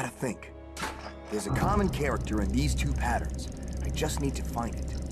gotta think. There's a common character in these two patterns. I just need to find it.